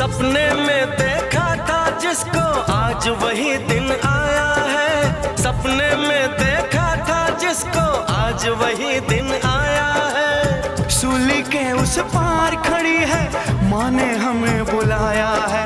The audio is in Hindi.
सपने में देखा था जिसको आज वही दिन आया है। सपने में देखा था जिसको आज वही दिन आया है। सूली के उस पार खड़ी है, माँ ने हमें बुलाया है।